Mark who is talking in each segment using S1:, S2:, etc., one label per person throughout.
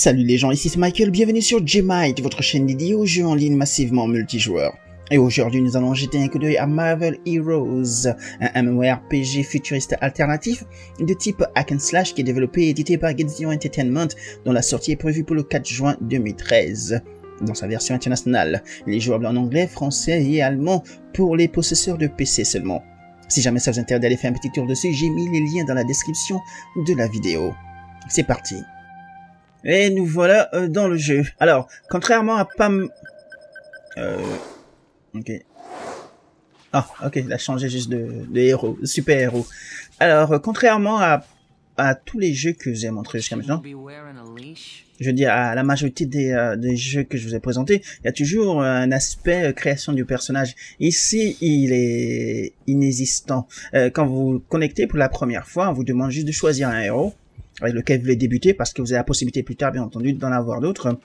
S1: Salut les gens, ici c'est Michael, bienvenue sur Gmite, votre chaîne dédiée aux jeux en ligne massivement multijoueurs. Et aujourd'hui nous allons jeter un coup d'œil à Marvel Heroes, un MMORPG futuriste alternatif de type hack and slash qui est développé et édité par Gizio Entertainment dont la sortie est prévue pour le 4 juin 2013 dans sa version internationale. Il est jouable en anglais, français et allemand pour les possesseurs de PC seulement. Si jamais ça vous intéresse d'aller faire un petit tour dessus, j'ai mis les liens dans la description de la vidéo. C'est parti. Et nous voilà euh, dans le jeu. Alors, contrairement à Pam... Euh... Ok. Ah, ok, il a changé juste de, de héros, de super héros. Alors, euh, contrairement à, à tous les jeux que je vous ai montrés jusqu'à maintenant, je veux dire, à la majorité des, euh, des, jeux que je vous ai présentés, il y a toujours un aspect euh, création du personnage. Ici, il est inexistant. Euh, quand vous connectez pour la première fois, on vous demande juste de choisir un héros avec lequel vous voulez débuter, parce que vous avez la possibilité plus tard, bien entendu, d'en avoir d'autres.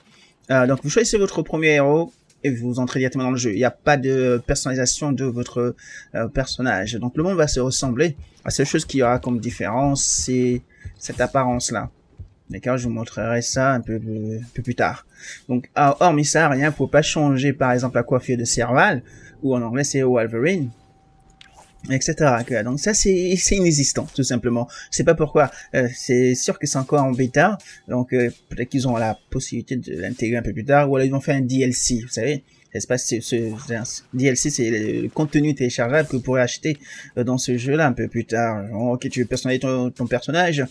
S1: Euh, donc vous choisissez votre premier héros et vous entrez directement dans le jeu. Il n'y a pas de personnalisation de votre euh, personnage. Donc le monde va se ressembler. La seule chose qu'il y aura comme différence, c'est cette apparence-là. D'accord, je vous montrerai ça un peu, plus tard. Donc, ah, hormis ça, rien, faut pas changer, par exemple, la coiffure de Serval, ou en anglais, c'est Wolverine etc. Donc ça c'est inexistant tout simplement. Je sais pas pourquoi. Euh, c'est sûr que c'est encore en bêta, donc euh, peut-être qu'ils ont la possibilité de l'intégrer un peu plus tard, ou alors ils vont faire un DLC, vous savez. Espace, ce, ce, DLC, c'est le contenu téléchargeable que vous pourrez acheter euh, dans ce jeu-là un peu plus tard. ok, tu veux personnaliser ton, ton personnage,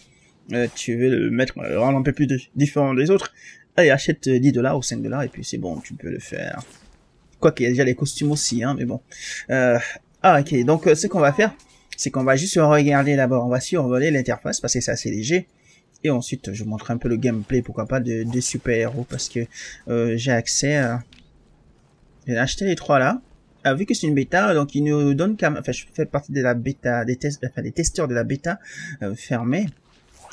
S1: tu veux le mettre, le rendre un peu plus différent des autres. Allez, achète 10 dollars ou 5 dollars et puis c'est bon, tu peux le faire. Quoi qu'il y a déjà les costumes aussi, hein, mais bon. Euh, ah ok, donc euh, ce qu'on va faire, c'est qu'on va juste regarder d'abord, on va survoler l'interface parce que c'est assez léger. Et ensuite, je vous montre un peu le gameplay, pourquoi pas, de, super-héros, parce que euh, j'ai accès à... J'ai acheté les trois là. Ah, vu que c'est une bêta, donc il nous donne quand même... Enfin, je fais partie de la bêta, des, tests, enfin, des testeurs de la bêta euh, fermée.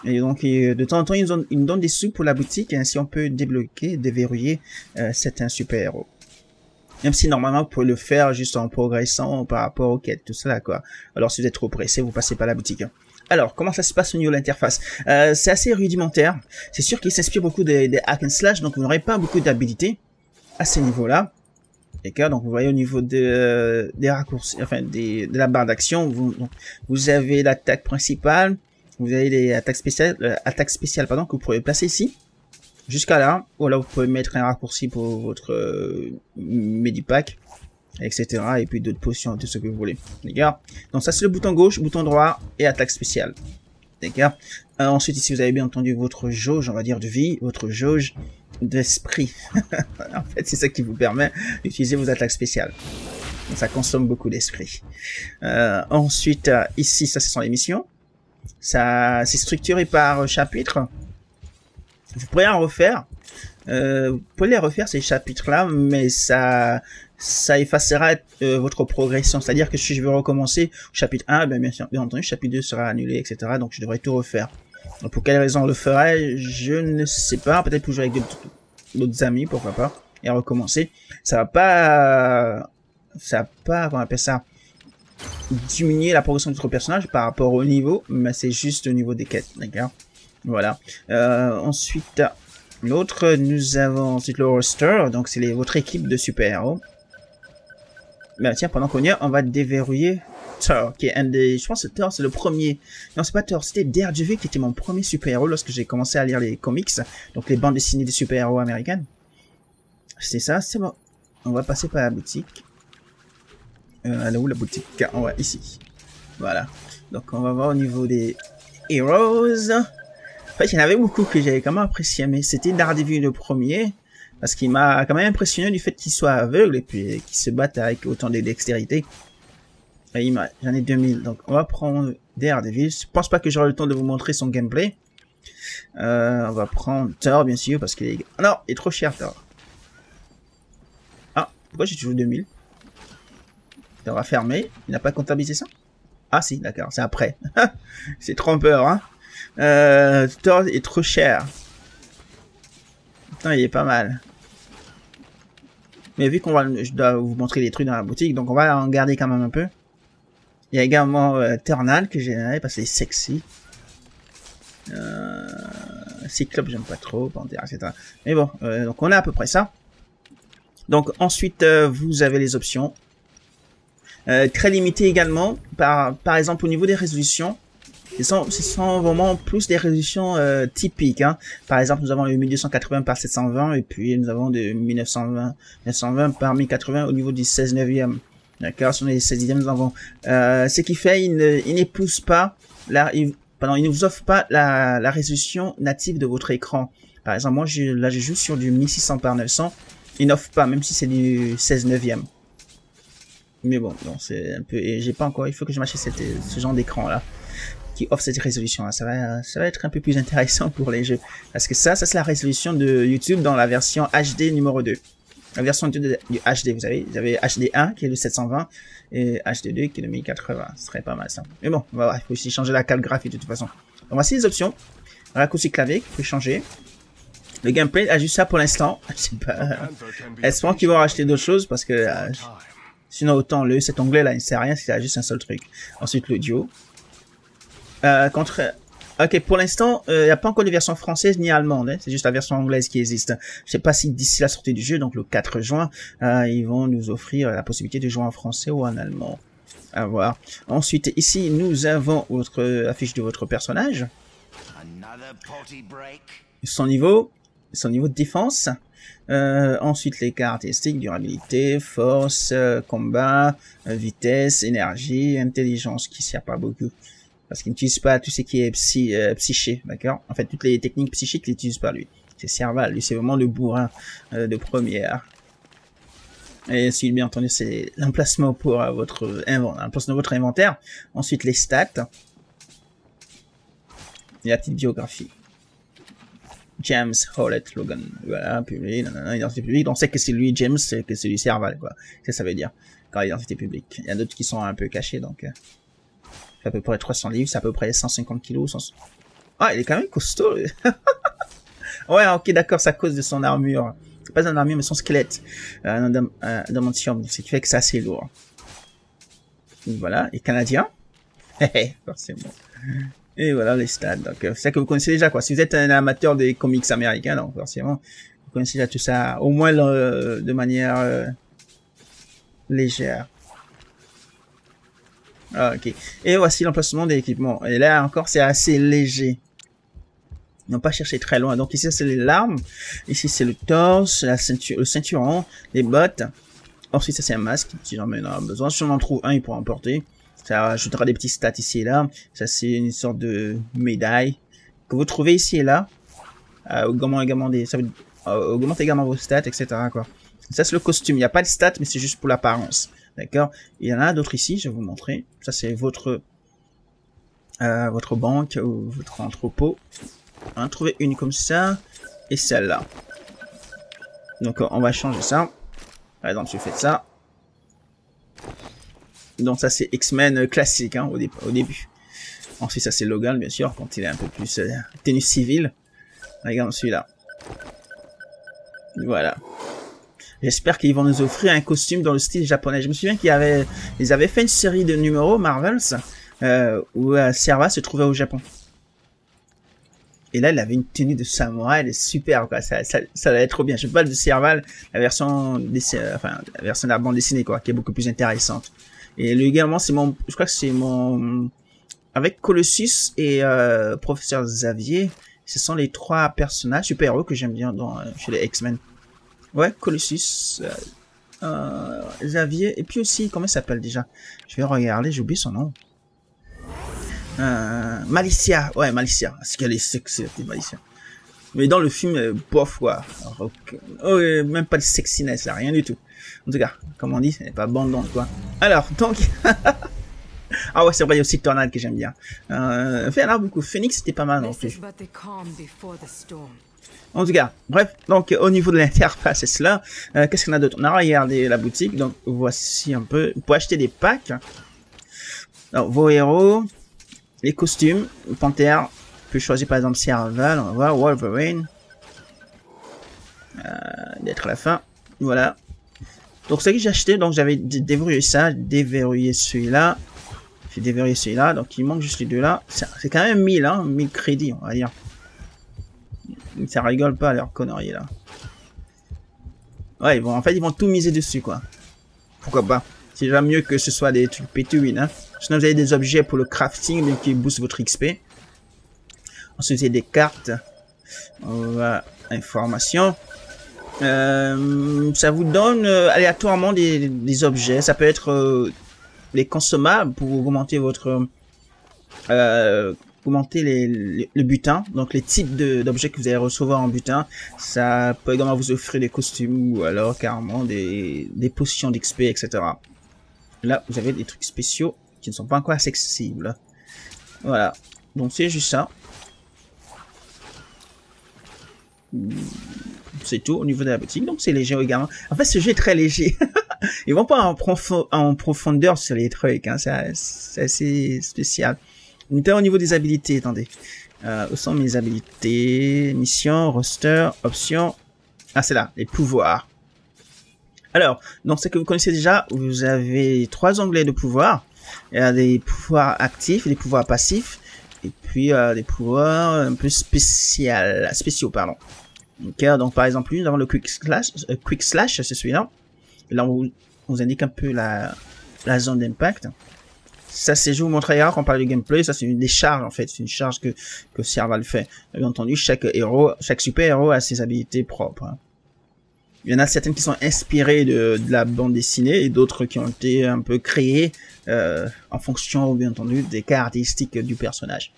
S1: Et donc, de temps en temps, ils nous, donnent, des sous pour la boutique, ainsi on peut débloquer, déverrouiller euh, certains super-héros. Même si normalement vous pouvez le faire juste en progressant par rapport aux quêtes, tout cela quoi. Alors si vous êtes trop pressé, vous passez pas la boutique. Alors, comment ça se passe au niveau de l'interface? Euh, C'est assez rudimentaire. C'est sûr qu'il s'inspire beaucoup des, hack and slash, donc vous n'aurez pas beaucoup d'habilité à ce niveau-là. D'accord? Donc vous voyez au niveau de, des raccourcis, enfin des, de la barre d'action, vous, vous avez l'attaque principale, vous avez les attaques spéciales, euh, attaques spéciales pardon, que vous pouvez placer ici jusqu'à là. Voilà, vous pouvez mettre un raccourci pour votre euh, Medipack, etc. Et puis d'autres potions, tout ce que vous voulez. D'accord Donc ça c'est le bouton gauche, bouton droit et attaque spéciale. D'accord euh, Ensuite ici vous avez bien entendu votre jauge, on va dire de vie, votre jauge d'esprit. en fait c'est ça qui vous permet d'utiliser vos attaques spéciales. Ça consomme beaucoup d'esprit. Euh, ensuite ici ça ce sont les missions. Ça c'est structuré par chapitre. Vous pourrez en refaire. Euh, vous pouvez les refaire ces chapitres-là, mais ça, ça effacera euh, votre progression. C'est-à-dire que si je veux recommencer chapitre 1, ben bien, entendu, chapitre 2 sera annulé, etc. Donc je devrais tout refaire. Pour quelle raison on le ferait Je ne sais pas. Peut-être pour jouer avec d'autres amis, pourquoi pas, et recommencer. Ça va pas, ça va pas, comment on appelle ça, diminuer la progression de votre personnage par rapport au niveau, mais c'est juste au niveau des quêtes, d'accord? Voilà. Euh, ensuite, l'autre, nous avons ensuite le roster. Donc, c'est votre équipe de super-héros. Ben, tiens, pendant qu'on y est, on va déverrouiller Thor, qui est un des... Je pense que Thor, c'est le premier... Non, c'est pas Thor, c'était Daredevil qui était mon premier super-héros lorsque j'ai commencé à lire les comics. Donc, les bandes dessinées des super-héros américaines. C'est ça, c'est bon. On va passer par la boutique. Euh, elle est où la boutique? On va ici. Voilà. Donc, on va voir au niveau des Heroes. En fait, il y en avait beaucoup que j'avais quand même apprécié, mais c'était Daredevil le premier, parce qu'il m'a quand même impressionné du fait qu'il soit aveugle et puis qu'il se batte avec autant de dextérité. J'en ai 2000, donc on va prendre Daredevil. Je pense pas que j'aurai le temps de vous montrer son gameplay. Euh, on va prendre Thor, bien sûr, parce qu'il est... non, il est trop cher, Thor. Ah, pourquoi j'ai toujours 2000 Il aura fermé. Il n'a pas comptabilisé ça? Ah si, d'accord, c'est après. c'est trompeur, hein euh, Thor est trop cher. Putain, il est pas mal. Mais vu qu'on va, je dois vous montrer des trucs dans la boutique, donc on va en garder quand même un peu. Il y a également euh, Ternal que j'ai parce que c'est sexy. Euh, Cyclope, j'aime pas trop, Panthère, etc. Mais bon, euh, donc on a à peu près ça. Donc ensuite, euh, vous avez les options. Très limitées également, par, par exemple au niveau des résolutions. Ce sont, ce sont vraiment plus des résolutions euh, typiques. Hein. Par exemple, nous avons le 1280 par 720 et puis nous avons de 1920, 920 par 1080 au niveau du 16 neuvième. D'accord, sur les 16 e nous avons. Euh, ce qui fait, il n'épouse pas la, il, pardon, il ne vous offre pas la, la résolution native de votre écran. Par exemple, moi, je, là, je joue sur du 1600 par 900. Il n'offre pas, même si c'est du 16 neuvième. Mais bon, non, c'est un peu, et j'ai pas encore, il faut que je m'achète ce genre d'écran là qui offre cette résolution. Ça va, ça va être un peu plus intéressant pour les jeux. Parce que ça, ça c'est la résolution de YouTube dans la version HD numéro 2. La version du HD, vous avez HD1 qui est le 720 et HD2 qui est le 1080. Ce serait pas mal ça. Mais bon, voilà, il faut aussi changer la carte graphique de toute façon. Donc voici les options. Raccourci clavier, vous pouvez changer. Le gameplay a juste ça pour l'instant. Je sais pas. Espérons qu'ils vont racheter d'autres choses? Parce que euh, sinon autant le cet onglet là il ne sert à rien s'il a juste un seul truc. Ensuite l'audio. Euh, contre Ok, pour l'instant, il euh, n'y a pas encore de version française ni allemande. Hein. c'est juste la version anglaise qui existe. Je sais pas si d'ici la sortie du jeu, donc le 4 juin, euh, ils vont nous offrir la possibilité de jouer en français ou en allemand. À voir. Ensuite, ici, nous avons votre affiche de votre personnage. Son niveau, son niveau de défense. Euh, ensuite, les caractéristiques, durabilité, force, combat, vitesse, énergie, intelligence, qui sert pas beaucoup parce qu'il n'utilise pas tout ce qui est euh, psyché, d'accord? En fait, toutes les techniques psychiques, il n'utilise pas lui. C'est Serval, lui c'est vraiment le bourrin euh, de première. Et si bien entendu, c'est l'emplacement pour euh, votre inventaire, votre inventaire. Ensuite, les stats. Et la petite biographie. James Howlett Logan. Voilà, public, identité publique. On sait que c'est lui, James, que c'est lui Serval, quoi. C'est ça veut dire. Quand identité publique. Il y a d'autres qui sont un peu cachés, donc fait à peu près 300 livres, c'est à peu près 150 kilos. Ah, il est quand même costaud. ouais, ok, d'accord, c'est à cause de son armure. C'est pas son armure, mais son squelette. Euh, adamantium, ce qui fait que c'est assez lourd. voilà, et canadien? forcément. Et voilà les stats. Donc, euh, c'est ça que vous connaissez déjà, quoi. Si vous êtes un amateur des comics américains, donc forcément, vous connaissez déjà tout ça, au moins de manière euh, légère. Ah, ok. Et voici l'emplacement des équipements. Et là encore, c'est assez léger. Non pas chercher très loin. Donc ici, c'est les larmes. Ici, c'est le torse, la ceinture, le ceinturon, les bottes. Ensuite, ça, c'est un masque. Si j'en ai besoin. Si on en trouve un, il pourra en porter. Ça ajoutera des petits stats ici et là. Ça, c'est une sorte de médaille que vous trouvez ici et là. Euh, augmente également des, euh, augmente également vos stats, etc. Ça, c'est le costume. Il n'y a pas de stats, mais c'est juste pour l'apparence. D'accord? Il y en a d'autres ici, je vais vous montrer. Ça, c'est votre euh, votre banque ou votre entrepôt. On va trouver une comme ça et celle-là. Donc, on va changer ça. Par exemple, je fais ça. Donc, ça, c'est X-Men classique hein, au, au, début. Ensuite, ça, c'est Logan, bien sûr, quand il est un peu plus euh, tenue civile. Regarde celui-là. Voilà. J'espère qu'ils vont nous offrir un costume dans le style japonais. Je me souviens qu'ils avaient, ils avaient fait une série de numéros Marvels euh, où euh, Serva se trouvait au Japon. Et là, il avait une tenue de samouraï, elle est super, quoi. Ça, ça, ça être trop bien. Je parle de Serval, la version, euh, enfin, la version de la bande dessinée, quoi, qui est beaucoup plus intéressante. Et lui également, c'est mon, je crois que c'est mon, avec Colossus et euh, Professeur Xavier, ce sont les trois personnages super-héros que j'aime bien dans, chez les X-Men. Ouais, Colossus, euh, euh, Xavier, et puis aussi, comment il s'appelle déjà? Je vais regarder, j'ai oublié son nom. Euh, Malicia, ouais, Malicia. Est-ce qu'elle est sexy, Malicia Mais dans le film, euh, bof, quoi. Oh, même pas de sexiness, là, rien du tout. En tout cas, comme on dit, elle n'est pas abondante, quoi. Alors, donc... ah ouais, c'est vrai, il y a aussi Tornade que j'aime bien. Euh, fait, alors, beaucoup. Phoenix, c'était pas mal non plus. En tout cas, bref, donc au niveau de l'interface, c'est cela. Euh, Qu'est-ce qu'on a d'autre? On a regardé la boutique, donc voici un peu. Pour acheter des packs, alors, vos héros, les costumes, Panthère, peut choisir par exemple Serval, on va voir, Wolverine, euh, d'être à la fin, voilà. Donc ce que j'ai acheté, donc j'avais déverrouillé ça, déverrouillé celui-là, j'ai déverrouillé celui-là, donc il manque juste les deux là. C'est quand même 1000, hein, 1000 crédits, on va dire. Ça rigole pas leur conneries là. Ouais, ils vont, en fait, ils vont tout miser dessus, quoi. Pourquoi pas C'est déjà mieux que ce soit des trucs pétuines, hein. Sinon, vous avez des objets pour le crafting, qui boostent votre XP. Ensuite, vous avez des cartes. Voilà, information. Euh, ça vous donne euh, aléatoirement des, objets. Ça peut être euh, les consommables pour augmenter votre augmenter les, le butin, donc les types d'objets que vous allez recevoir en butin. Ça peut également vous offrir des costumes ou alors carrément des, des potions d'XP, etc. Là, vous avez des trucs spéciaux qui ne sont pas encore accessibles. Voilà, donc c'est juste ça. C'est tout au niveau de la boutique, donc c'est léger également. En fait, ce jeu est très léger. Ils vont pas en, en profondeur sur les trucs, hein. c'est assez spécial. Au niveau des habilités, attendez. Euh, où sont mes habilités Mission, roster, options. Ah, c'est là, les pouvoirs. Alors, donc ce que vous connaissez déjà, vous avez trois onglets de pouvoirs. Il y a des pouvoirs actifs, des pouvoirs passifs, et puis euh, des pouvoirs un peu spécial, spéciaux, pardon. Okay, donc par exemple, nous avons le quick slash, euh, quick slash, c'est celui-là. Là, on vous, indique un peu la zone d'impact. Ça, c'est, je vous montrerai quand on parle du gameplay. Ça, c'est une des charges, en fait. C'est une charge que, que Serval fait. Bien entendu, chaque héros, chaque super héros a ses habilités propres. Hein. Il y en a certaines qui sont inspirées de, de la bande dessinée et d'autres qui ont été un peu créées euh, en fonction, bien entendu, des caractéristiques du personnage.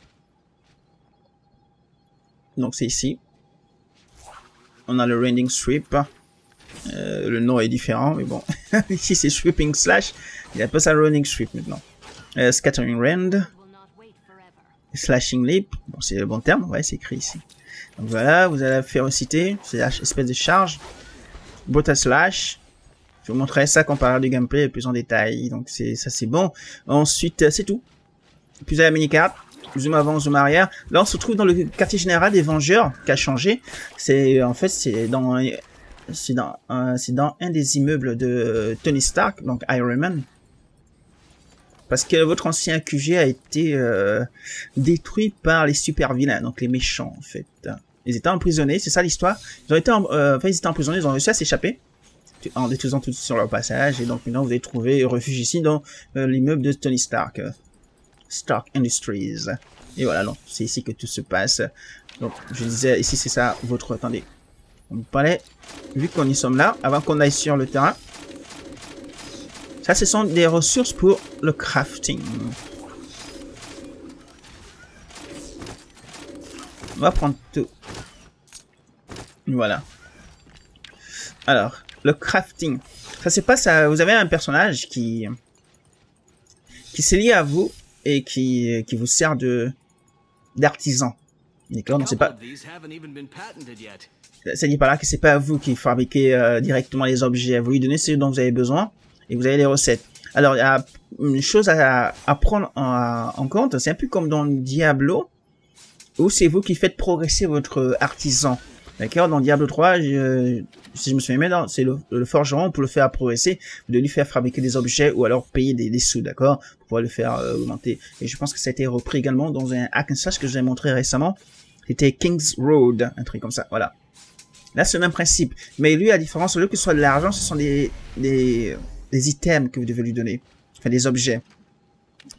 S1: Donc c'est ici. On a le rending strip. Euh, le nom est différent, mais bon. ici c'est sweeping slash. Il appelle ça running strip maintenant. Euh, scattering Rand. Slashing Leap. Bon, c'est le bon terme, ouais, c'est écrit ici. Donc voilà, vous avez la férocité, c'est l'espèce de charge. Brutal Slash. Je vous montrerai ça quand on parlera du gameplay plus en détail. Donc c'est ça c'est bon. Ensuite, euh, c'est tout. Puis vous avez la mini-carte. Zoom avant, zoom arrière. Là, on se trouve dans le quartier général des Vengeurs, qui a changé. C'est en fait c'est dans c'est dans euh, c'est dans un des immeubles de Tony Stark, donc Iron Man parce que votre ancien QG a été euh, détruit par les super vilains, donc les méchants en fait. Ils étaient emprisonnés, c'est ça l'histoire? Ils ont été, euh, enfin, ils étaient emprisonnés, ils ont réussi à s'échapper en détruisant tout sur leur passage, et donc maintenant vous avez trouvé refuge ici dans euh, l'immeuble de Tony Stark, Stark Industries. Et voilà, donc c'est ici que tout se passe. Donc je disais, ici c'est ça, votre, attendez, on parlait, vu qu'on y sommes là, avant qu'on aille sur le terrain, ça, ce sont des ressources pour le crafting. On va prendre tout. Voilà. Alors, le crafting. Ça. Vous avez un personnage qui qui s'est lié à vous et qui qui vous sert de d'artisan. D'accord, donc c'est pas. Ça dit pas là que c'est pas vous qui fabriquez euh, directement les objets. Vous lui donnez ce dont vous avez besoin et vous avez les recettes. Alors, il y a une chose à, prendre en, compte, c'est un peu comme dans Diablo, où c'est vous qui faites progresser votre artisan. D'accord? Dans Diablo 3, si je me souviens bien, c'est le, forgeron, pour le faire progresser, de lui faire fabriquer des objets ou alors payer des, sous, d'accord? Pour pouvoir le faire euh, augmenter. Et je pense que ça a été repris également dans un hack and slash que je vous ai montré récemment. C'était King's Road, un truc comme ça, voilà. Là, c'est le même principe. Mais lui, à différence, au lieu que ce soit de l'argent, ce sont des, des items que vous devez lui donner. Enfin, des objets.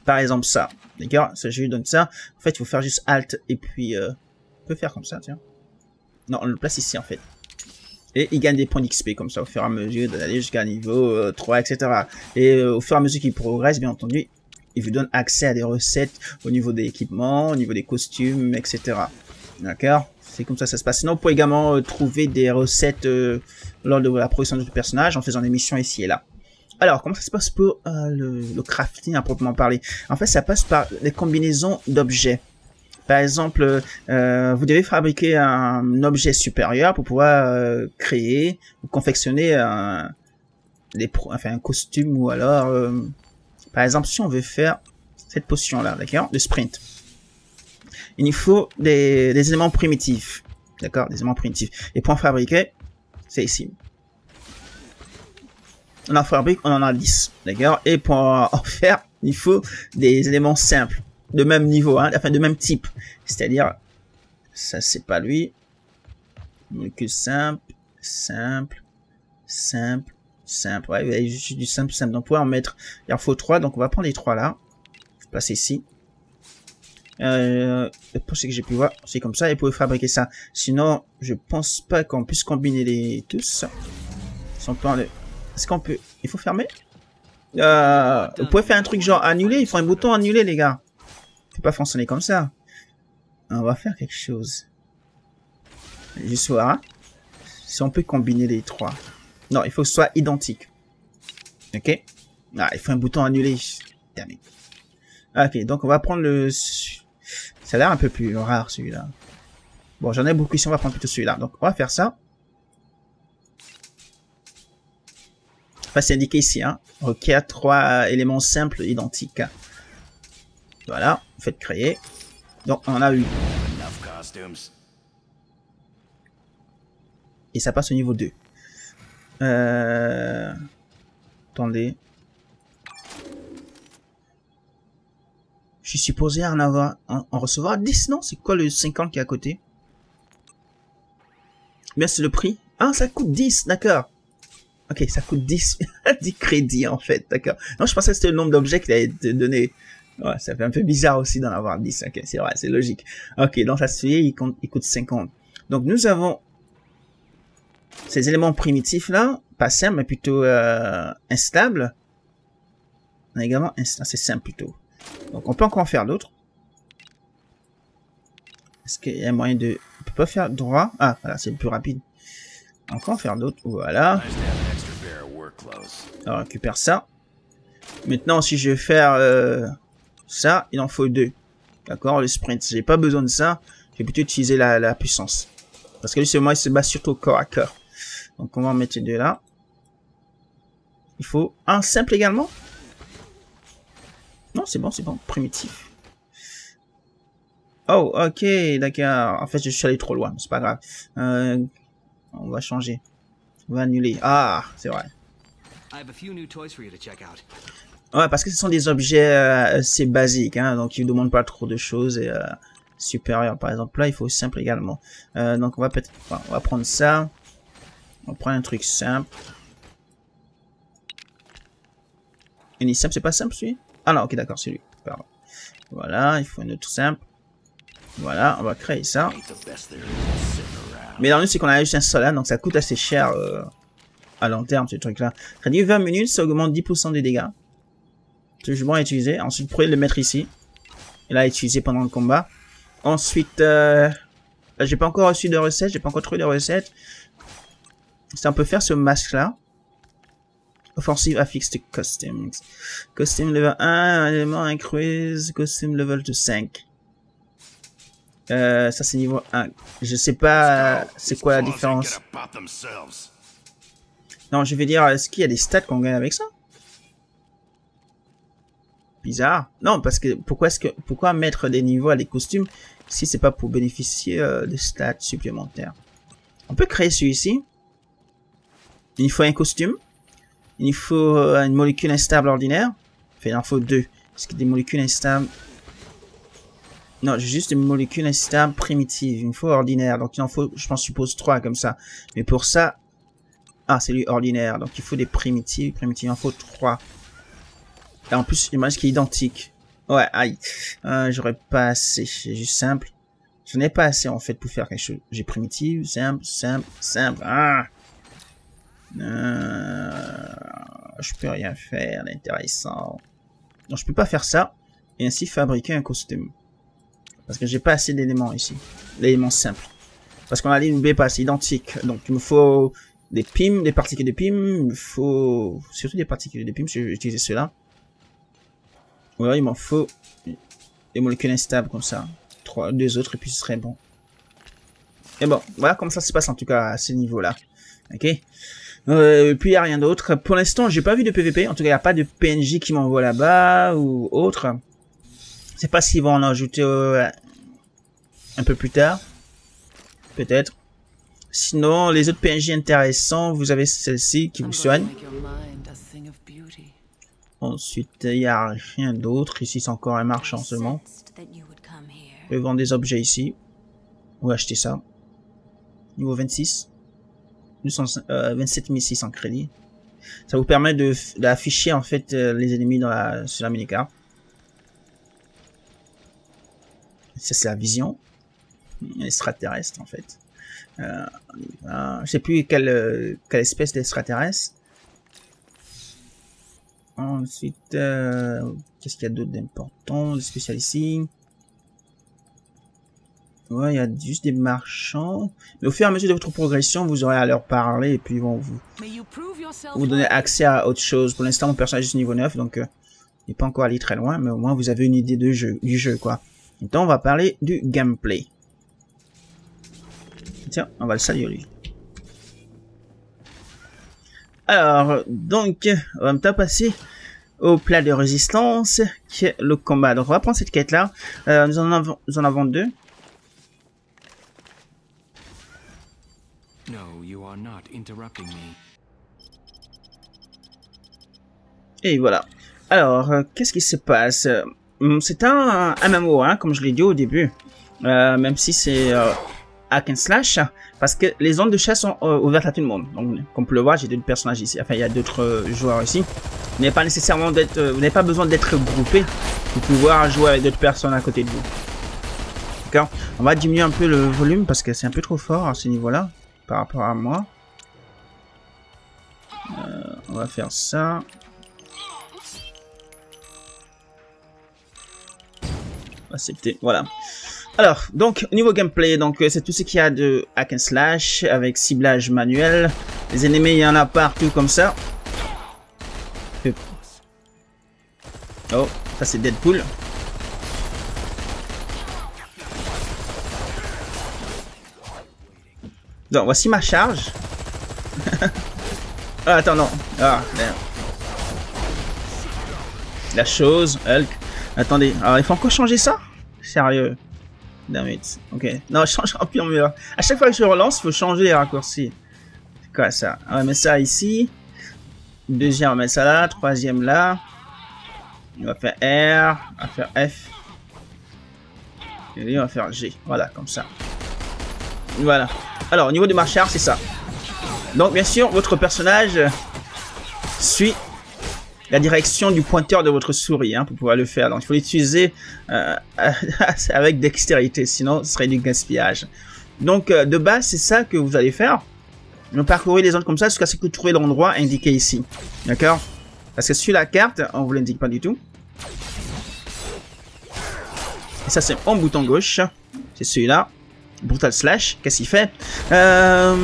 S1: Par exemple, ça. D'accord Ça, je lui donne ça. En fait, il faut faire juste Alt et puis... Euh, on peut faire comme ça, tiens. Non, on le place ici, en fait. Et il gagne des points d'XP comme ça au fur et à mesure d'aller jusqu'à niveau 3, euh, etc. Et euh, au fur et à mesure qu'il progresse, bien entendu, il vous donne accès à des recettes au niveau des équipements, au niveau des costumes, etc. D'accord? C'est comme ça que ça se passe. Sinon, vous pouvez également trouver des recettes lors de la progression votre personnage en faisant des missions ici et là. Alors, comment ça se passe pour euh, le, crafting à proprement parler? En fait, ça passe par les combinaisons d'objets. Par exemple, euh, vous devez fabriquer un objet supérieur pour pouvoir euh, créer ou confectionner un, costume ou alors, par exemple, si on veut faire cette potion-là, d'accord, de sprint, il nous faut des, des éléments primitifs, d'accord, des éléments primitifs. Et pour en fabriquer, c'est ici on en fabrique, on en a 10, d'accord? Et pour en faire, il faut des éléments simples, de même niveau, hein, enfin de même type. C'est-à-dire, ça c'est pas lui, Molécule simple, simple, simple, simple. Ouais, juste du simple, simple. Donc, on en mettre, il en faut trois. Donc, on va prendre les trois là. Placer ici. Euh, pour ce que j'ai pu voir, c'est comme ça. Et pour fabriquer ça. Sinon, je pense pas qu'on puisse combiner les tous. Est-ce qu'on peut... Il faut fermer euh, Vous pouvez faire un truc genre annuler. Il faut un bouton annuler, les gars. faut pas fonctionner comme ça. On va faire quelque chose. Juste voir. Si on peut combiner les trois. Non, il faut que ce soit identique. Ok Ah, il faut un bouton annuler. Ok, donc on va prendre le... Ça a l'air un peu plus rare, celui-là. Bon, j'en ai beaucoup ici, on va prendre plutôt celui-là. Donc, on va faire ça. Enfin, c'est indiqué ici, hein. Requiert trois éléments simples identiques. Voilà, faites créer. Donc, on a eu. Et ça passe au niveau 2. Euh... Attendez. Je suis supposé en avoir, en, recevoir 10, non? C'est quoi le 50 qui est à côté? Bien, c'est le prix. Ah, ça coûte 10, d'accord. Ok, ça coûte 10, 10 crédits, en fait, d'accord. Non, je pensais que c'était le nombre d'objets qu'il a été donné. Ouais, ça fait un peu bizarre aussi d'en avoir 10. Ok, c'est vrai, c'est logique. Ok, donc ça se fait, il, coûte 50. Donc, nous avons ces éléments primitifs là, pas simples, mais plutôt euh, instables. On a également instable, c'est simple plutôt. Donc on peut encore en faire d'autres. Est-ce qu'il y a moyen de... On peut pas faire droit? Ah, voilà, c'est plus rapide. Encore en faire d'autres. Voilà. On récupère ça. Maintenant, si je veux faire euh, ça, il en faut deux. D'accord Le sprint. J'ai pas besoin de ça. Je vais plutôt utiliser la, la puissance. Parce que lui, moi, il se bat surtout corps à corps. Donc on va en mettre deux là. Il faut un simple également Non, c'est bon, c'est bon. Primitif. Oh, ok, d'accord. En fait, je suis allé trop loin, c'est pas grave. Euh, on va changer. On va annuler. Ah, c'est vrai. Ouais, parce que ce sont des objets euh, assez basiques, hein, donc ils ne demandent pas trop de choses et euh, supérieurs. Par exemple, là, il faut simple également. Euh, donc on va peut-être, on va prendre ça. On prend un truc simple. Une simple, c'est pas simple celui Ah non, ok, d'accord, c'est lui. Voilà, il faut une autre simple. Voilà, on va créer ça. Mais dans c'est qu'on a juste un seul donc ça coûte assez cher euh, à long terme, ce truc-là. Réduit 20 minutes, ça augmente 10% des dégâts. Jugement est utilisé. Ensuite, vous pouvez le mettre ici. Et là, utiliser pendant le combat. Ensuite, euh, j'ai pas encore reçu de recette, j'ai pas encore trouvé de recette. Ça, on peut faire ce masque-là. Offensive affix to costumes. Costume level 1, élément increase, costume level 5. Euh, ça c'est niveau 1. Je sais pas c'est quoi la différence. Non, je vais dire, est-ce qu'il y a des stats qu'on gagne avec ça? Bizarre. Non, parce que pourquoi est-ce que pourquoi mettre des niveaux à des costumes si c'est pas pour bénéficier euh, de stats supplémentaires? On peut créer celui-ci. Il faut un costume. Il faut euh, une molécule instable ordinaire. Enfin, il en faut deux. Parce que des molécules instables... Non, j'ai juste une molécule instable primitive. Il me faut ordinaire. Donc il en faut, je pense, suppose trois comme ça. Mais pour ça... Ah, c'est lui ordinaire. Donc il faut des primitives. Primitives, il en faut trois. Et en plus, me qui est identique. Ouais, aïe. Euh, J'aurais pas assez. C'est juste simple. Je n'ai pas assez en fait pour faire quelque chose. J'ai primitive, simple, simple, simple. Ah euh, je peux rien faire d'intéressant. Donc je peux pas faire ça et ainsi fabriquer un costume. Parce que j'ai pas assez d'éléments ici. L'élément simple. Parce qu'on a ligne B pas assez identique. Donc il me faut des pimes, des particules de pimes. Il faut surtout des particules de pimes. Je vais utiliser cela. Ou alors il m'en faut des molécules instables comme ça. Trois, deux autres et puis ce serait bon. Et bon, voilà comment ça se passe en tout cas à ce niveau-là. Ok euh, puis il n'y a rien d'autre. Pour l'instant, j'ai pas vu de PVP. En tout cas, il a pas de PNJ qui m'envoie là-bas ou autre. Je sais pas s'ils vont en ajouter euh, un peu plus tard. Peut-être. Sinon, les autres PNJ intéressants, vous avez celle-ci qui vous soigne. Ensuite, il n'y a rien d'autre. Ici, c'est encore un marchand seulement. Je vendre des objets ici. Ou acheter ça. niveau 26. 27 600 crédits. Ça vous permet de d'afficher en fait euh, les ennemis dans la, sur la mini-carte. Ça c'est la vision. Extraterrestre en fait. Euh, je sais plus quelle, euh, quelle espèce d'extraterrestre. Ensuite, euh, qu'est-ce qu'il y a d'autre d'important, de spécial ici? Ouais, il y a juste des marchands. Mais au fur et à mesure de votre progression, vous aurez à leur parler et puis ils vont vous, vous donner accès à autre chose. Pour l'instant, mon personnage est niveau 9, donc euh, il n'est pas encore allé très loin, mais au moins vous avez une idée de jeu, du jeu, quoi. Maintenant, on va parler du gameplay. Tiens, on va le saluer lui. Alors, donc, on va me passer au plat de résistance, qui est le combat. Donc, on va prendre cette quête-là. Euh, nous, en avons, nous en avons deux. Et voilà. Alors, euh, qu'est-ce qui se passe? Hum, C'est un, un MMO, hein, comme je l'ai dit au début. Euh, même si c'est euh, hack slash, parce que les zones de chasse sont euh, ouvertes à tout le monde. Donc, comme vous le voir, j'ai d'autres personnages ici. Enfin, il y a d'autres euh, joueurs ici. Vous n'avez pas nécessairement d'être, vous n'avez pas besoin d'être groupé pour pouvoir jouer avec d'autres personnes à côté de vous. D'accord? On va diminuer un peu le volume parce que c'est un peu trop fort à ce niveau-là par rapport à moi. Euh, on va faire ça. Accepter, voilà. Alors, donc, niveau gameplay, donc euh, c'est tout ce qu'il y a de hack and slash avec ciblage manuel. Les ennemis, il y en a partout comme ça. Oh, ça c'est Deadpool. Donc, voici ma charge. ah, attends, non. Ah. La chose, Hulk. Attendez, alors il faut encore changer ça? Sérieux? Ok. Non, change en pire mieux. À chaque fois que je relance, il faut changer les raccourcis. Quoi ça? On va mettre ça ici. Deuxième, on va mettre ça là. Troisième là. On va faire R. On va faire F. Et lui, on va faire G. Voilà, comme ça. Voilà. Alors, au niveau de ma charge, c'est ça. Donc, bien sûr, votre personnage suit la direction du pointeur de votre souris hein, pour pouvoir le faire. Donc, il faut l'utiliser euh, avec dextérité, sinon ce serait du gaspillage. Donc, euh, de base, c'est ça que vous allez faire. Vous parcourez les zones comme ça jusqu'à ce que vous trouvez l'endroit indiqué ici. D'accord? Parce que sur la carte, on vous l'indique pas du tout. Et ça, c'est un bouton gauche. C'est celui-là. Brutal Slash. Qu'est-ce qu'il fait? Euh...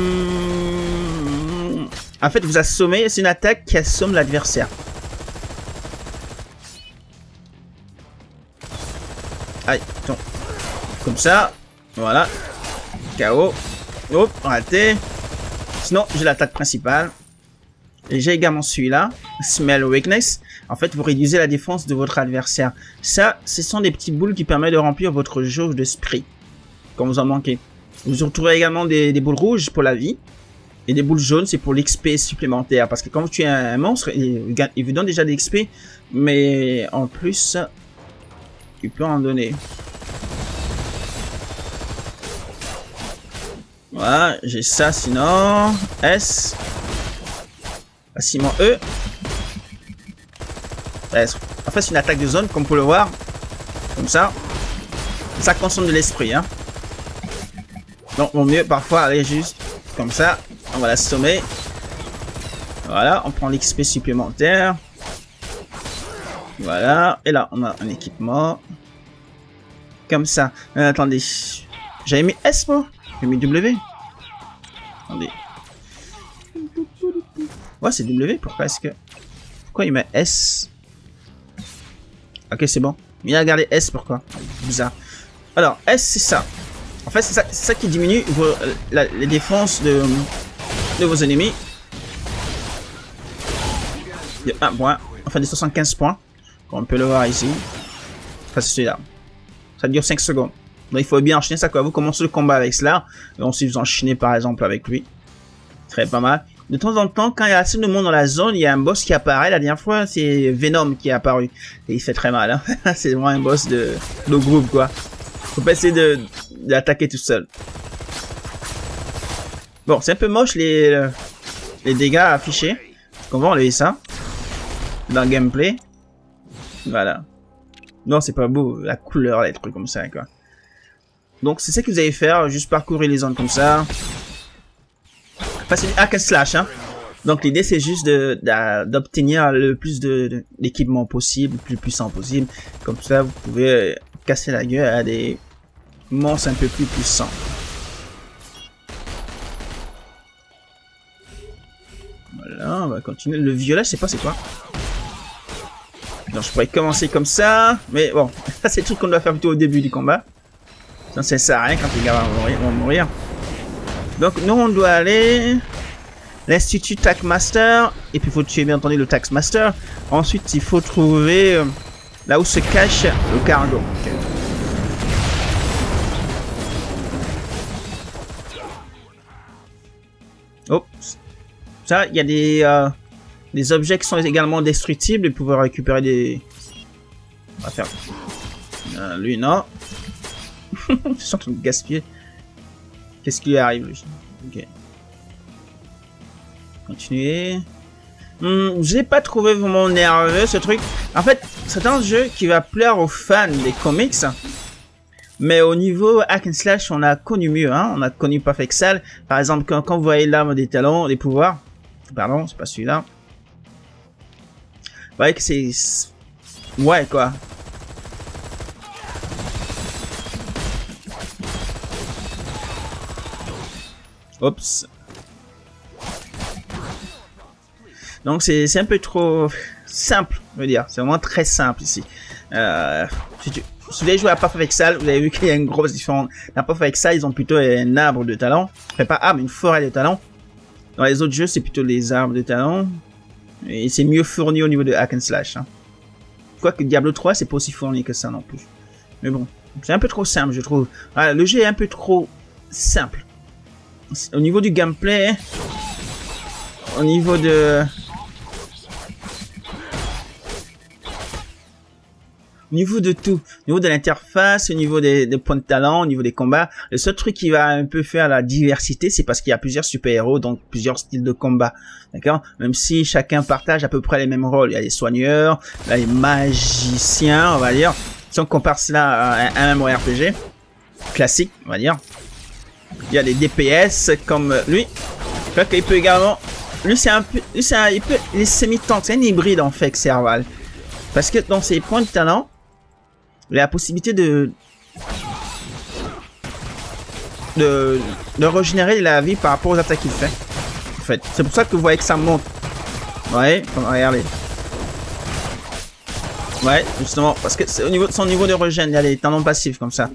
S1: En fait, vous assommez. C'est une attaque qui assomme l'adversaire. Comme ça. Voilà. KO. Hop, raté. Sinon, j'ai l'attaque principale. Et j'ai également celui-là, Smell Weakness. En fait, vous réduisez la défense de votre adversaire. Ça, ce sont des petites boules qui permettent de remplir votre jauge de spray. Quand vous en manquez. Vous retrouverez également des, boules rouges pour la vie. Et des boules jaunes, c'est pour l'XP supplémentaire. Parce que quand vous tuez un, monstre, il, il, vous donne déjà des XP. Mais en plus, il peut en donner. Voilà, j'ai ça sinon. S. Facilement E. En fait, c'est une attaque de zone, comme vous le voir. Comme ça. Ça consomme de l'esprit, hein. Donc, vaut mieux parfois aller juste comme ça. On va l'assommer. Voilà, on prend l'XP supplémentaire. Voilà, et là, on a un équipement. Comme ça. Euh, attendez. J'avais mis S, moi J'ai mis W. Attendez. Ouais, c'est W. Pourquoi est-ce que... Pourquoi il met S? Ok, c'est bon. Il a gardé S, pourquoi? Bizarre. Alors, S, c'est ça. En fait, c'est ça, qui diminue les défenses de, de vos ennemis. De 1 point. Enfin, de 75 points. On peut le voir ici. Enfin, c'est celui-là. Ça dure 5 secondes. Donc, il faut bien enchaîner ça, quoi. Vous commencez le combat avec cela. Et ensuite, vous enchaînez, par exemple, avec lui. Très pas mal. De temps en temps, quand il y a assez de monde dans la zone, il y a un boss qui apparaît. La dernière fois, c'est Venom qui est apparu. Et il fait très mal, hein. c'est vraiment un boss de, de groupe, quoi. Faut pas essayer de, d'attaquer tout seul. Bon, c'est un peu moche les, les dégâts affichés. On va enlever ça. Dans le gameplay. Voilà. Non, c'est pas beau. La couleur, les trucs comme ça, quoi. Donc, c'est ça que vous allez faire. Juste parcourir les zones comme ça. C'est du hack and slash, hein. Donc, l'idée, c'est juste d'obtenir le plus d'équipement possible, le plus puissant possible. Comme ça, vous pouvez casser la gueule à des monstres un peu plus puissants. Voilà, on va continuer. Le violet, je sais pas c'est quoi. Donc je pourrais commencer comme ça, mais bon, ça c'est tout qu'on doit faire plutôt au début du combat. Ça ne sert à rien quand les gars vont mourir. Donc nous on doit aller l'Institut Tax Master, et puis il faut tuer bien entendu le Tax Master. Ensuite il faut trouver euh, là où se cache le cargo. Oh, ça, il y a des, euh, des objets qui sont également destructibles et pouvoir récupérer des... On va faire... Euh, lui, non. Je suis en train. Qu'est-ce qui lui arrive, lui? Ok. Continuer. Hmm, je n'ai pas trouvé vraiment nerveux, ce truc. En fait, c'est un jeu qui va plaire aux fans des comics. Mais au niveau hack and slash, on a connu mieux. Hein on a connu Perfect Cell. Par exemple, quand, quand vous voyez l'arme des talons, des pouvoirs. Pardon, c'est pas celui-là. Voyez que c'est... Ouais, quoi. Oups. Donc c'est un peu trop simple, je veux dire. C'est vraiment très simple ici. Euh, si, tu, si vous avez joué à avec ça, vous avez vu qu'il y a une grosse différence. Dans avec ça, ils ont plutôt un arbre de talent. Enfin pas arbre, une forêt de talent. Dans les autres jeux, c'est plutôt les arbres de talent. Et c'est mieux fourni au niveau de hack and slash. Hein. Quoique Diablo 3, c'est pas aussi fourni que ça non plus. Mais bon, c'est un peu trop simple, je trouve. Ah, le jeu est un peu trop simple. Au niveau du gameplay, au niveau de au niveau de tout, au niveau de l'interface, au niveau des, points de talent, au niveau des combats, le seul truc qui va un peu faire la diversité, c'est parce qu'il y a plusieurs super-héros, donc plusieurs styles de combat. D'accord? Même si chacun partage à peu près les mêmes rôles. Il y a les soigneurs, il y a les magiciens, on va dire. Si on compare cela à un MMORPG classique, on va dire. Il y a les DPS comme lui. Il peut également... Lui, c'est un peu... Lui, c'est un... Il peut... Il est semi-tank. C'est un hybride, en fait, Serval. Parce que dans ses points de talent, la possibilité de de, de régénérer la vie par rapport aux attaques qu'il fait. En fait, c'est pour ça que vous voyez que ça monte. Ouais, regardez. Ouais, justement, parce que c'est au niveau de son niveau de régène, il y a les talents passifs comme ça.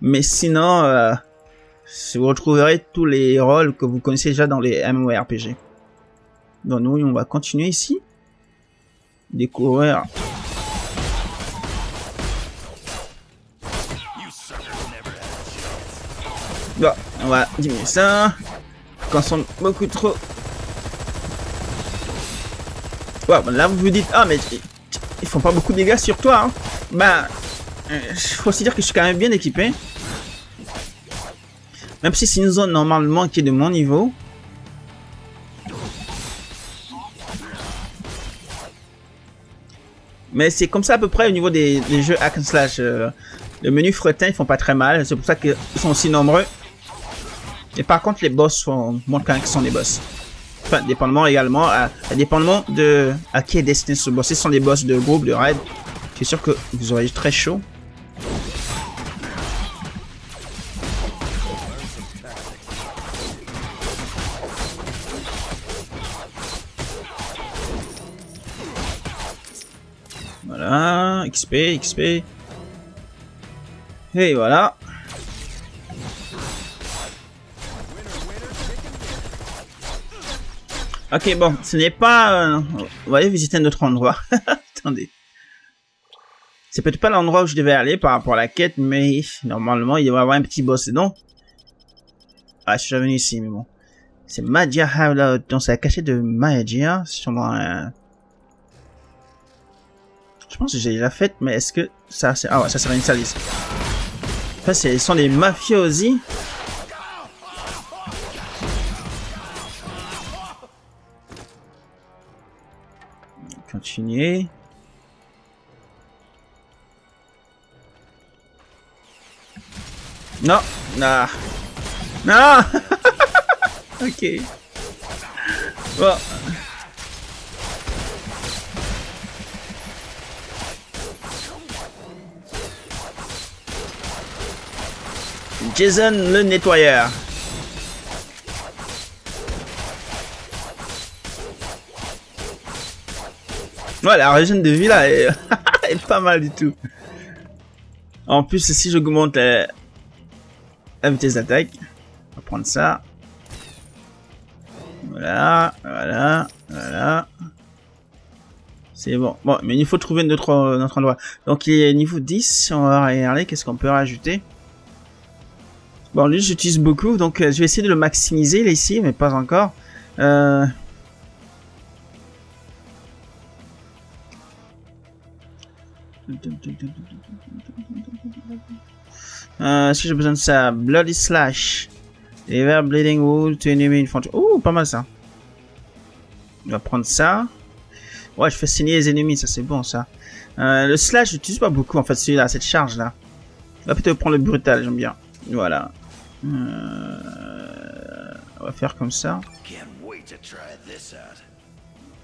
S1: Mais sinon, euh, vous retrouverez tous les rôles que vous connaissez déjà dans les MMORPG. Donc nous, on va continuer ici. Découvrir Bon, on va diminuer ça. Consomme beaucoup trop. Bon, là vous vous dites, ah mais ils font pas beaucoup de dégâts sur toi. Hein. Bah, euh, faut aussi dire que je suis quand même bien équipé. Même si c'est une zone normalement qui est de mon niveau. Mais c'est comme ça à peu près au niveau des, jeux hack and slash. Euh, le menu fretin, ils font pas très mal. C'est pour ça qu'ils sont aussi nombreux. Et par contre, les boss sont, montrent quand même sont des boss. Enfin, dépendamment également, à, dépendamment de à qui est destiné ce boss. Si ce sont des boss de groupe, de raid, suis sûr que vous aurez très chaud. Voilà, XP, XP. Et voilà. Ok, bon, ce n'est pas... Euh, on va aller visiter un autre endroit. Attendez. C'est peut-être pas l'endroit où je devais aller par rapport à la quête, mais normalement, il devrait y avoir un petit boss dedans. Ah, je suis revenu ici, mais bon. C'est Magia Howlout. Donc, c'est la cachette de Magia. Sûrement un... Je pense que j'ai déjà fait, mais est-ce que ça... Ah ouais, ça serait une salice. Enfin, ce sont des mafiosi Non, non, non. ok. Jason le nettoyeur. La région de vie là est, pas mal du tout. En plus, si j'augmente la... la vitesse d'attaque, on va prendre ça. Voilà, voilà, voilà. C'est bon. Bon, mais il faut trouver notre, notre endroit. Donc, il est niveau 10. On va regarder qu'est-ce qu'on peut rajouter. Bon, lui, j'utilise beaucoup, donc euh, je vais essayer de le maximiser là ici, mais pas encore. Euh... Euh, Est-ce que j'ai besoin de ça Bloody Slash. Ever Bleeding Wool to enemy infantry. Ouh, pas mal ça. On va prendre ça. Ouais, je fais saigner les ennemis, ça c'est bon ça. Euh, le slash, j'utilise pas beaucoup en fait celui-là, cette charge là. On va peut-être prendre le brutal, j'aime bien. Voilà. Euh, on va faire comme ça.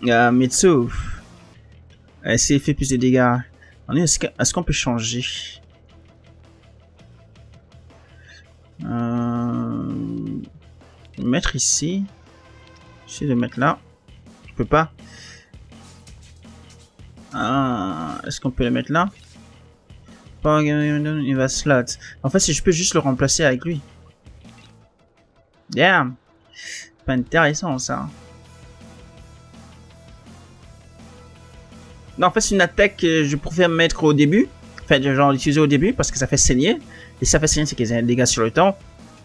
S1: Ah, Mitsu. Essayez fait plus de dégâts? Est-ce qu'on peut changer? Euh, Mettre ici. J'essaie de mettre là. Je peux pas. Ah, Est-ce qu'on peut le mettre là? Il va slot. En fait, si je peux juste le remplacer avec lui. Damn. Pas intéressant ça. Non, en fait, c'est une attaque que je préfère mettre au début. Enfin, genre l'utiliser au début parce que ça fait saigner. Et ça saigner, c'est qu'ils ont des dégâts sur le temps.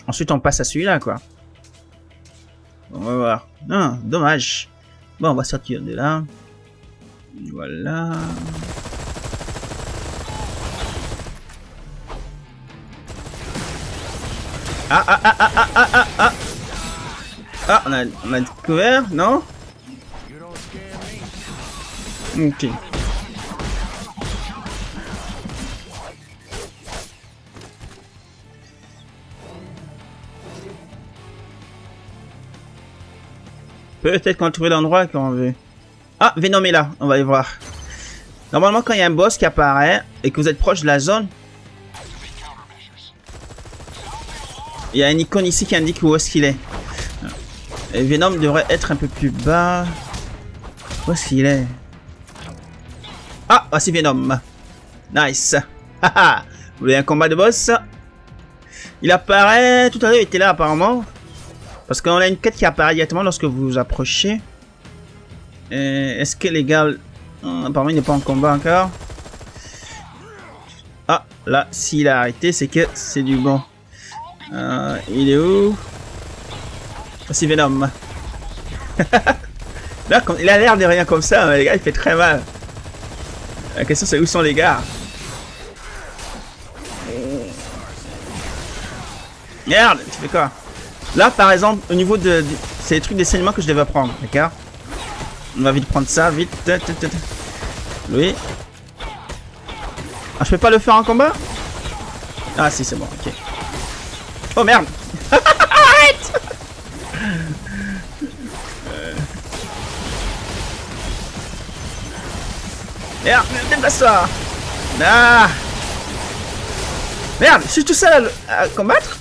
S1: Ensuite, on passe à celui-là, quoi. on va voir. Non, dommage. Bon, on va sortir de là. Voilà. Ah, ah, ah, ah, ah, ah, ah, ah. Ah, on a découvert, non? Ok. Peut-être qu'on a trouvé l'endroit qu'on veut. Ah, Venom est là, on va aller voir. Normalement, quand il y a un boss qui apparaît et que vous êtes proche de la zone, il y a une icône ici qui indique où est-ce qu'il est. Venom devrait être un peu plus bas. Où est-ce qu'il est? Ah, voici Venom. Nice. vous voulez un combat de boss? Il apparaît... Tout à l'heure, il était là apparemment. Parce qu'on a une quête qui apparaît directement lorsque vous vous approchez. Est-ce que les gars... Hmm, apparemment, il n'est pas en combat encore. Ah, là, s'il a arrêté, c'est que c'est du bon. Euh, il est où? Voici Venom. Là, il a l'air de rien comme ça, mais les gars, il fait très mal. La question, c'est où sont les gars? Merde, tu fais quoi? Là, par exemple, au niveau de... c'est les trucs d'enseignement que je devais prendre, d'accord? On va vite prendre ça, vite. Oui. Ah, je peux pas le faire en combat? Ah, si, c'est bon, ok. Oh, merde Arrête Merde, déplace-toi Ah Merde, je suis tout seul à combattre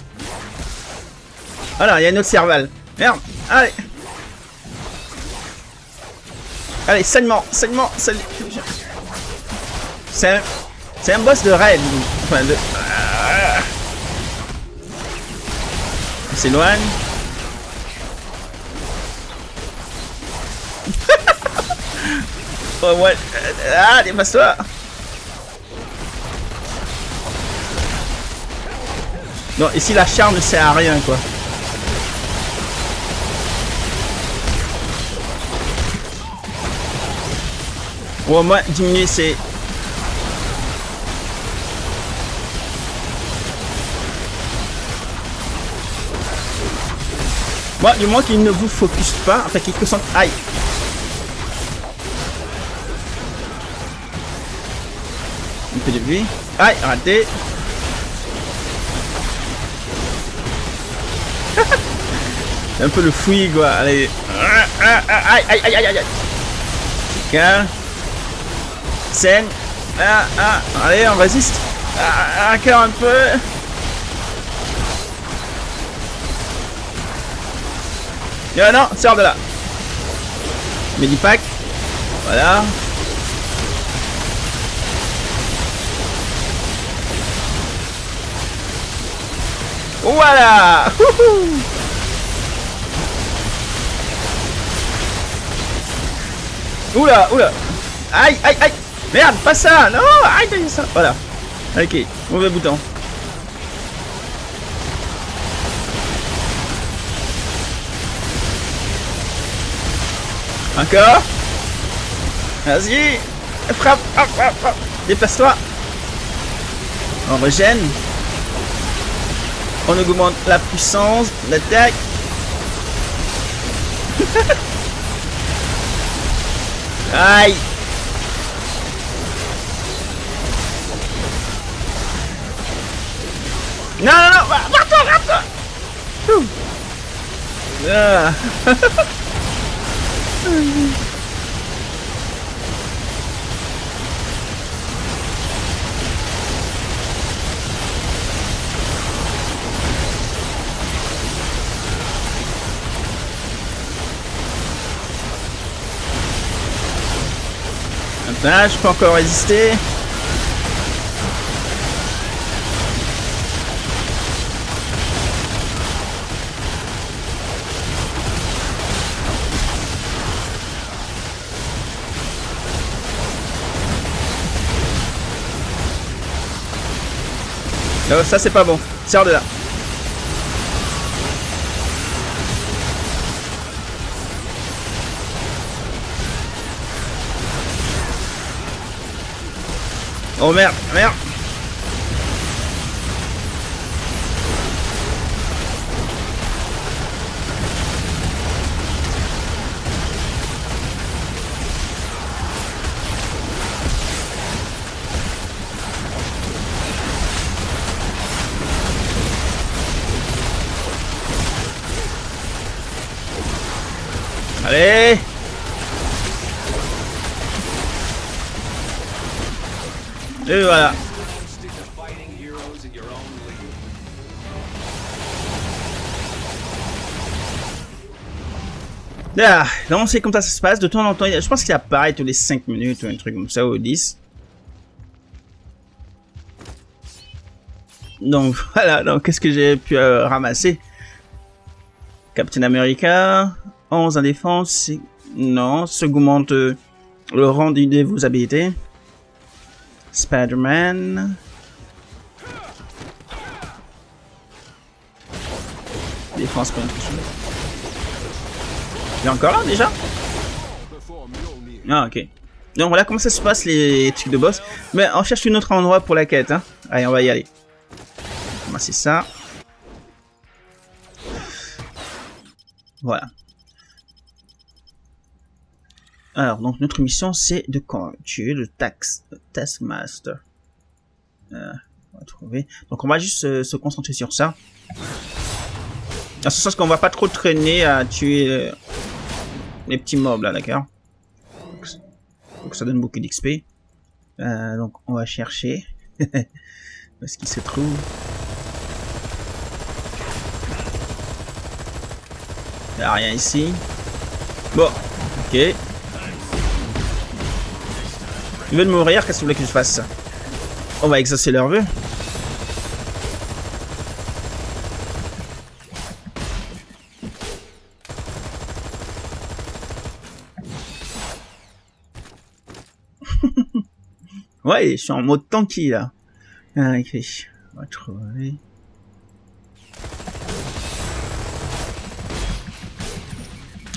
S1: voilà, il y a une autre cervelle. Merde, allez. Allez, saignement, saignement, saignement. C'est un... C'est un boss de raid. Enfin, de... Il s'éloigne. oh ouais. Ah, dépasse-toi. Non, ici la charme ne sert à rien quoi. Au moins diminuer ses... Bon, du moins qu'il ne vous focus pas, enfin qu'il concentre... Aïe peu de vie. Aïe, raté. un peu le fouillis quoi. Allez. Aïe, aïe, aïe, aïe, aïe. Calme. Scène. Ah, ah. Allez, on résiste. Ah, encore un peu. Non, non, sors de là. Medipack. Voilà. Voilà Oula, oula Aïe, aïe, aïe Merde, pas ça Non, aïe, ça. Voilà. Ok, mauvais bouton. Encore. Vas-y. Frappe, frappe, frappe, frappe. Déplace-toi. On régène on augmente la puissance, l'attaque. Aïe Non, non, non Va-toi, va-toi ah. Je peux encore résister. Non, ça c'est pas bon. Sors de là. Oh merde, merde Ah, non, c'est comme ça ça se passe. De temps en temps, je pense qu'il apparaît tous les 5 minutes ou un truc comme ça, ou 10. Donc voilà, donc qu'est-ce que j'ai pu euh, ramasser? Captain America, 11 en défense, non, ça augmente euh, le rendu de vos habilités. Spider-Man. Défense pas Encore là déjà Ah ok. Donc voilà comment ça se passe les trucs de boss. Mais on cherche un autre endroit pour la quête. Hein. Allez, on va y aller. c'est ça. Voilà. Alors, donc notre mission, c'est de tuer le tax, Taskmaster. Euh, on va trouver. Donc on va juste se, concentrer sur ça. Dans ce sens qu'on va pas trop traîner à tuer euh, les petits mobs là, d'accord Donc ça donne beaucoup d'XP. Euh, donc on va chercher. Est-ce qu'il se trouve? Il a rien ici. Bon, ok. Ils veulent mourir, qu'est-ce que vous voulez que je fasse? On va exaucer leur vœu. Ouais, je suis en mode tanky là. Ah, ok, on va trouver.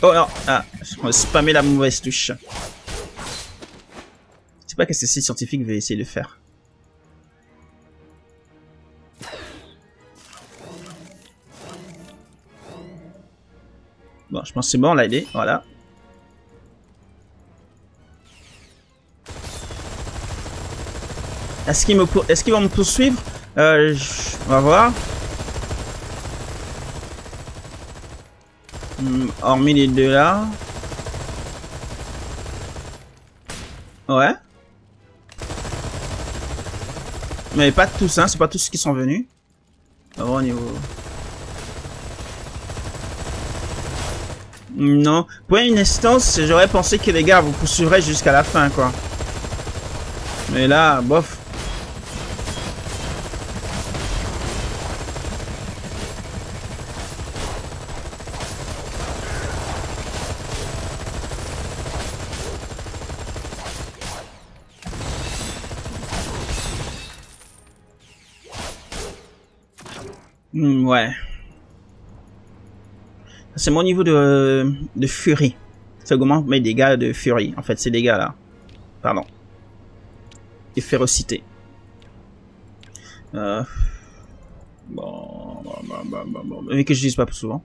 S1: Oh non, ah, je vais spammer la mauvaise touche pas que ces scientifiques va essayer de faire. Bon, je pense que c'est bon, là, il est. Voilà. Est-ce qu'ils est-ce vont me poursuivre? Euh, On va voir. Hmm, hormis les deux là. Ouais. Mais pas tous, hein. C'est pas tous qui sont venus. Au niveau... Non. Pour une instance, j'aurais pensé que les gars vous poursuivraient jusqu'à la fin, quoi. Mais là, bof. Hmm, ouais. C'est mon niveau de, de furie. Ça augmente mes dégâts de furie. En fait, ces dégâts-là. Pardon. Et férocité. Euh... Bon, bon, bon, bon, bon, Mais que je dise pas plus souvent.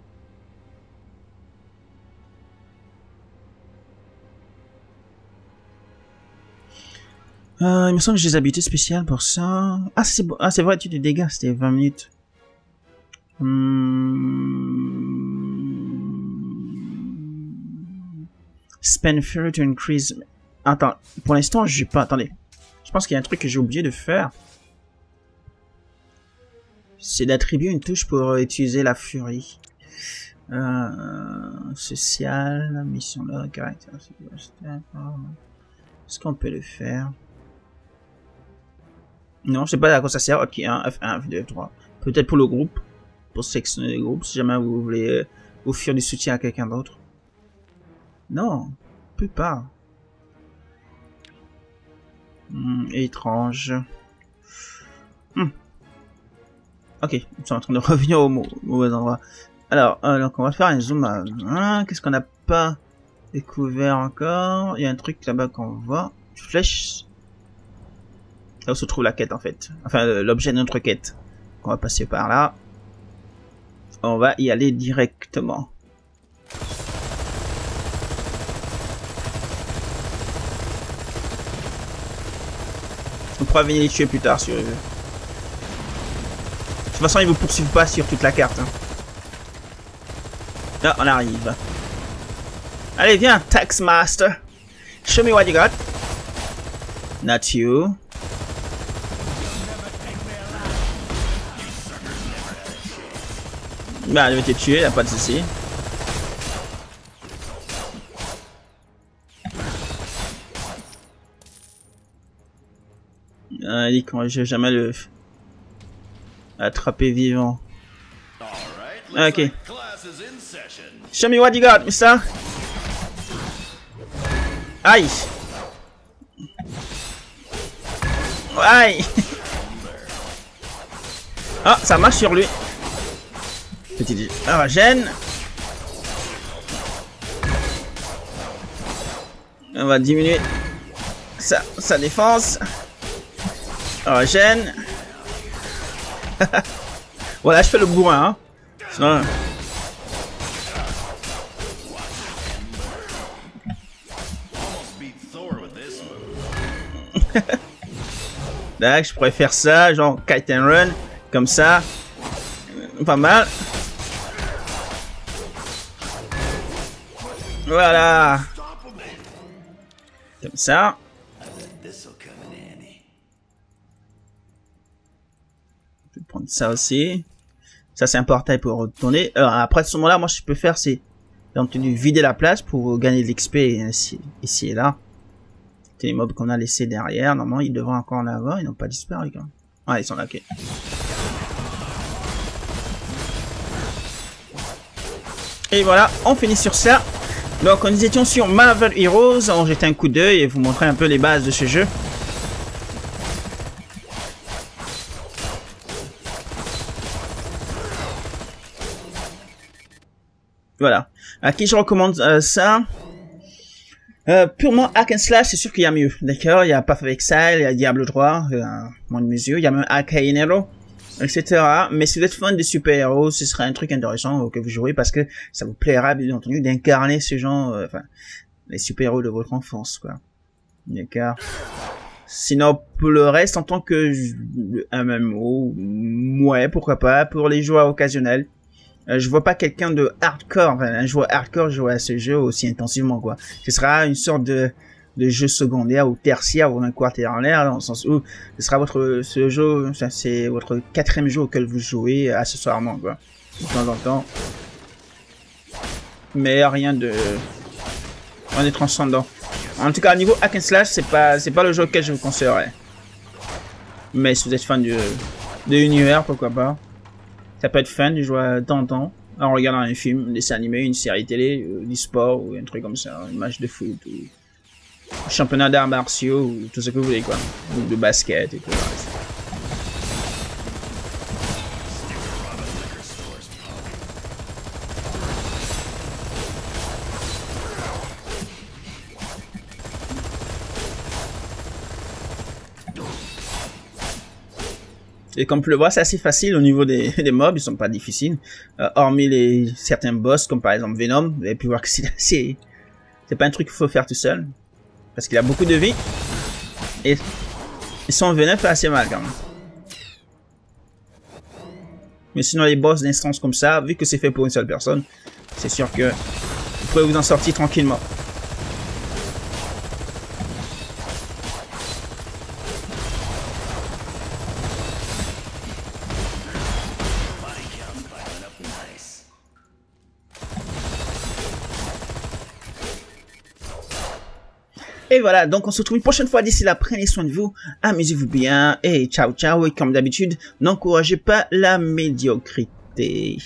S1: Euh, il me semble que j'ai des habiletés spéciales pour ça. Ah, c'est ah, vrai, tu des dégâts, c'était 20 minutes. Hmm. Spend fury to increase... Attends, pour l'instant, j'ai pas... Attendez. Je pense qu'il y a un truc que j'ai oublié de faire. C'est d'attribuer une touche pour utiliser la furie. Euh, social, mission là, caractère, Est-ce qu'on peut le faire? Non, je sais pas à quoi ça sert. Ok, 1, F1, F2, F3. Peut-être pour le groupe pour sectionner les groupes si jamais vous voulez euh, offrir du soutien à quelqu'un d'autre. Non, peut pas. Hmm, étrange. Hmm. Ok, nous sommes en train de revenir au mauvais endroit. Alors, alors on va faire un zoom à... Hein, qu'est-ce qu'on n'a pas découvert encore? Il y a un truc là-bas qu'on voit. Flèche. Là où se trouve la quête en fait. Enfin, l'objet de notre quête. On va passer par là on va y aller directement. On pourra venir les tuer plus tard si De toute façon, ils vous poursuivent pas sur toute la carte. Hein. Là, on arrive. Allez, viens, Taxmaster. Show me what you got. Not you. Bah, elle va te tuer, y'a pas de soucis. Ah, il dit qu'on je jamais le attraper vivant. ok. Show me what you got, mister. Aïe. Aïe. Ah, ça marche sur lui. Petit gêne. On va diminuer sa, sa défense. gêne. voilà, je fais le bourrin. Hein. D'accord, je pourrais faire ça, genre kite and run, comme ça. Pas mal. Voilà. Comme ça. Je vais prendre ça aussi. Ça, c'est un portail pour retourner. Alors, après ce moment-là, moi, ce que je peux faire, c'est, entendu, vider la place pour gagner de l'XP ici, ici et là. C'est les mobs qu'on a laissés derrière. Normalement, ils devraient encore en avoir. Ils n'ont pas disparu, quand même. Ah, ils sont là, ok. Et voilà, on finit sur ça. Donc, nous étions sur Marvel Heroes. On jette un coup d'œil et vous montrer un peu les bases de ce jeu. Voilà. À qui je recommande euh, ça? Euh, Purement hack and slash, c'est sûr qu'il y a mieux. D'accord Il y a Path of Exile, il y a Diablo 3, euh, de mesure. Il y a même Arcanero etc. Mais si vous êtes fan des super-héros, ce serait un truc intéressant que vous jouez parce que ça vous plaira bien entendu d'incarner ce genre, euh, enfin, les super-héros de votre enfance, quoi. D'accord. Sinon, pour le reste, en tant que MMO, ouais, pourquoi pas, pour les joueurs occasionnels. Euh, je vois pas quelqu'un de hardcore, enfin, un joueur hardcore jouer à ce jeu aussi intensivement, quoi. Ce sera une sorte de, de jeu secondaire ou tertiaire ou un quaternaire, dans le sens où ce sera votre, ce jeu, c'est votre quatrième jeu auquel vous jouez accessoirement, quoi. De temps en temps. Mais rien de, rien de transcendant. En tout cas, au niveau hack and slash, c'est pas, c'est pas le jeu auquel je vous conseillerais. Mais si vous êtes fan de, de l'univers, pourquoi pas. Ça peut être fun de jouer de temps en temps en regardant un film, un dessin animé, une série télé, euh, du sport ou un truc comme ça, un match de foot championnat d'arts martiaux ou tout ce que vous voulez quoi, ou de basket et tout. Et comme tu le vois, c'est assez facile au niveau des, des mobs, ils sont pas difficiles. Euh, hormis les certains boss, comme par exemple Venom, vous avez pu voir que c'est pas un truc qu'il faut faire tout seul. Parce qu'il a beaucoup de vie. Et, son venin fait assez mal quand même. Mais sinon les boss d'instance comme ça, vu que c'est fait pour une seule personne, c'est sûr que vous pouvez vous en sortir tranquillement. Et voilà, donc on se retrouve une prochaine fois. D'ici là, prenez soin de vous, amusez-vous bien et ciao ciao. Et comme d'habitude, n'encouragez pas la médiocrité.